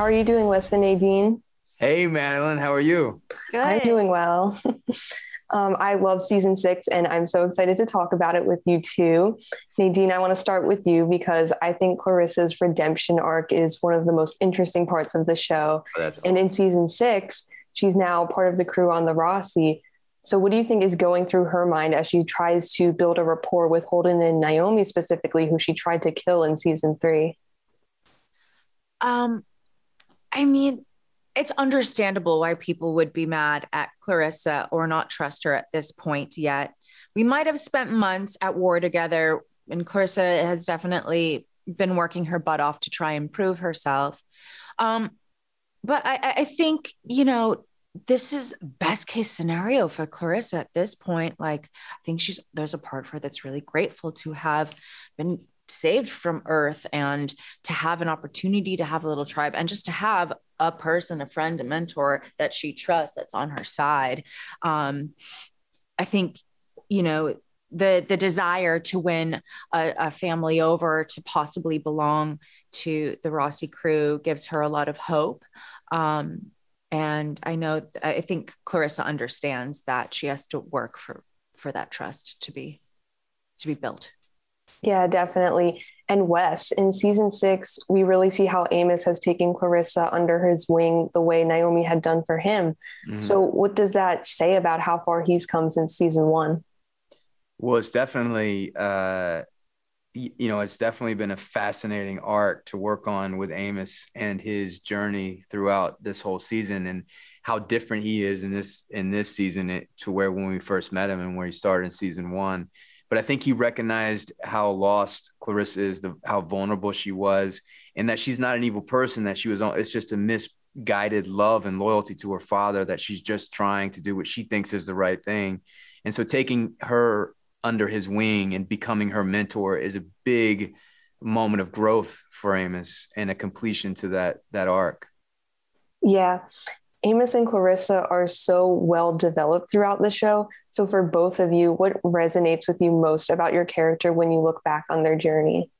How are you doing, Wes and Nadine? Hey, Madeline, how are you? Good. I'm doing well. um, I love season six, and I'm so excited to talk about it with you too. Nadine, I want to start with you because I think Clarissa's redemption arc is one of the most interesting parts of the show. Oh, and in season six, she's now part of the crew on the Roci. So, what do you think is going through her mind as she tries to build a rapport with Holden and Naomi specifically, who she tried to kill in season three? Um, I mean, it's understandable why people would be mad at Clarissa or not trust her at this point yet. We might have spent months at war together, and Clarissa has definitely been working her butt off to try and prove herself. Um, but I, I think, you know, this is best case scenario for Clarissa at this point. Like, I think she's there's a part of her that's really grateful to have been saved from earth and to have an opportunity to have a little tribe and just to have a person, a friend, a mentor that she trusts that's on her side. Um, I think, you know, the the desire to win a, a, family over to possibly belong to the Roci crew gives her a lot of hope. Um, and I know I think Clarissa understands that she has to work for for that trust to be to be built. Yeah, definitely. And Wes, in season six, we really see how Amos has taken Clarissa under his wing the way Naomi had done for him. Mm-hmm. So, what does that say about how far he's come since season one? Well, it's definitely, uh, you know, it's definitely been a fascinating arc to work on with Amos and his journey throughout this whole season and how different he is in this in this season to where when we first met him and where he started in season one but I think he recognized how lost Clarissa is, the, how vulnerable she was, and that she's not an evil person. That she was, it's just a misguided love and loyalty to her father. That she's just trying to do what she thinks is the right thing, and so taking her under his wing and becoming her mentor is a big moment of growth for Amos and a completion to that that arc. Yeah. Amos and Clarissa are so well developed throughout the show. So, for both of you, what resonates with you most about your character when you look back on their journey?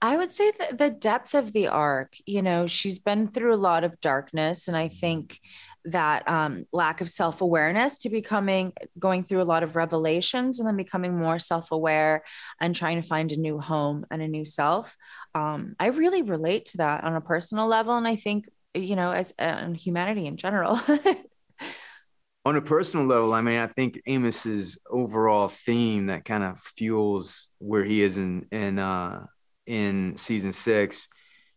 I would say that the depth of the arc, you know, she's been through a lot of darkness. And I think that um, lack of self awareness to becoming, going through a lot of revelations and then becoming more self aware and trying to find a new home and a new self. Um, I really relate to that on a personal level. And I think you know, as uh, humanity in general. On a personal level, I mean, I think Amos's overall theme that kind of fuels where he is in in uh, in season six,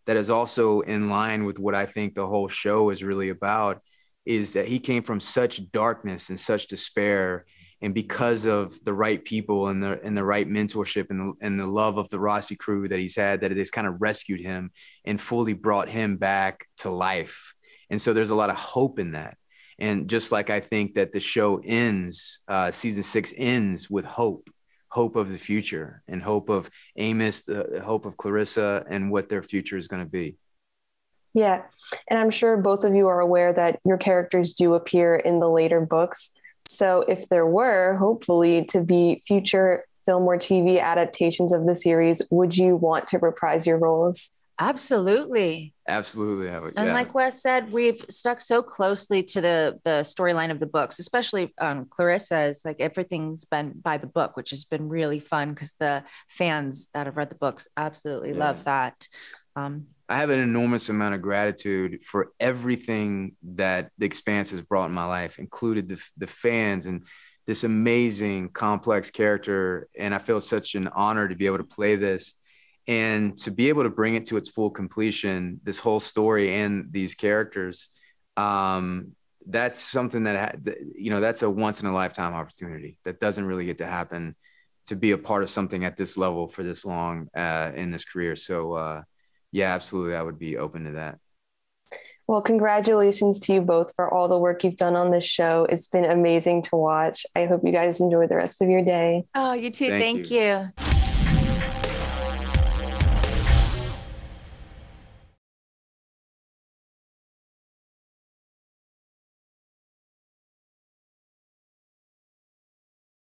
that is also in line with what I think the whole show is really about, is that he came from such darkness and such despair and because of the right people and the and the right mentorship and the, and the love of the Roci crew that he's had, that it has kind of rescued him and fully brought him back to life. And so there's a lot of hope in that. And just like I think that the show ends, uh, season six ends with hope, hope of the future and hope of Amos, the hope of Clarissa, and what their future is going to be. Yeah. And I'm sure both of you are aware that your characters do appear in the later books. So, if there were, hopefully, to be future film or TV adaptations of the series, would you want to reprise your roles? Absolutely. Absolutely. Would, and like Wes said, we've stuck so closely to the the storyline of the books, especially um, Clarissa's. Like everything's been by the book, which has been really fun because the fans that have read the books absolutely yeah. love that. Um, I have an enormous amount of gratitude for everything that the Expanse has brought in my life, included the, the fans and this amazing, complex character. And I feel such an honor to be able to play this and to be able to bring it to its full completion, this whole story and these characters. Um, that's something that, you know, that's a once in a lifetime opportunity that doesn't really get to happen to be a part of something at this level for this long uh, in this career. So, uh, yeah, absolutely. I would be open to that. Well, congratulations to you both for all the work you've done on this show. It's been amazing to watch. I hope you guys enjoy the rest of your day. Oh, you too. Thank, Thank you. you.